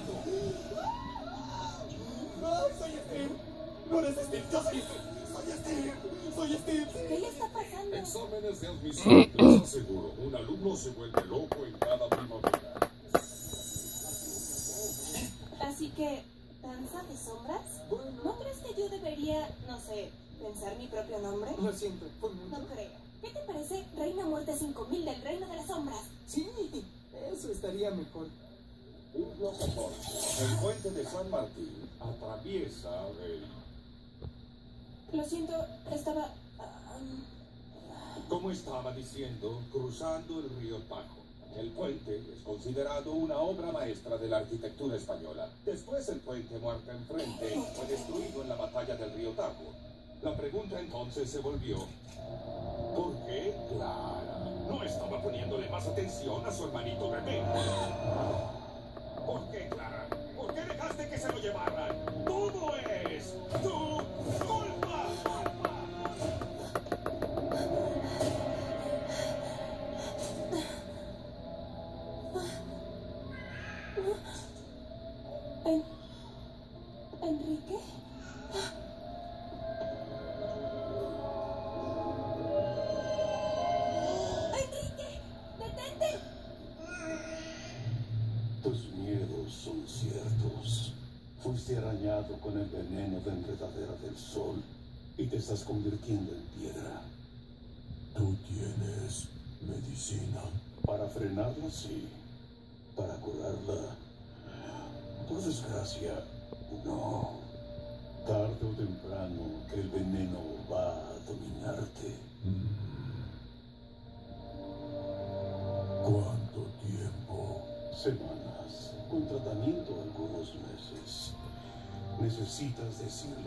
llorando. ¡Ay, ah, soy Steve! ¡No eres Steve! ¡Yo soy Steve! ¡Soy Steve! ¡Soy Steve! ¿Qué le está pasando? Exámenes de admisión. Les aseguro, un alumno se vuelve loco en cada primavera. Así que, ¿danza de sombras? ¿No crees que yo debería, no sé, pensar mi propio nombre? Lo siento, No creo. ¿Qué te parece Reina Muerte 5000 del Reino de las Sombras? Sí, eso estaría mejor. Un locutor. El puente de San Martín atraviesa el... Lo siento, estaba... um, Como estaba diciendo, cruzando el río Tajo. El puente es considerado una obra maestra de la arquitectura española. Después el puente muerto enfrente fue destruido en la batalla del río Tajo. La pregunta entonces se volvió, ¿por qué Clara no estaba poniéndole más atención a su hermanito bebé? ¿Por qué, Clara? ¿Por qué dejaste que se lo llevaran? Todo es tu culpa. ¿En... ¿Enrique? Son ciertos. Fuiste arañado con el veneno de enredadera del sol y te estás convirtiendo en piedra. Tú tienes medicina. Para frenarla, sí. Para curarla, por desgracia, no. Tarde o temprano, el veneno va a dominarte. ¿Cuánto tiempo? Semanas. Con tratamiento algunos meses. Necesitas decir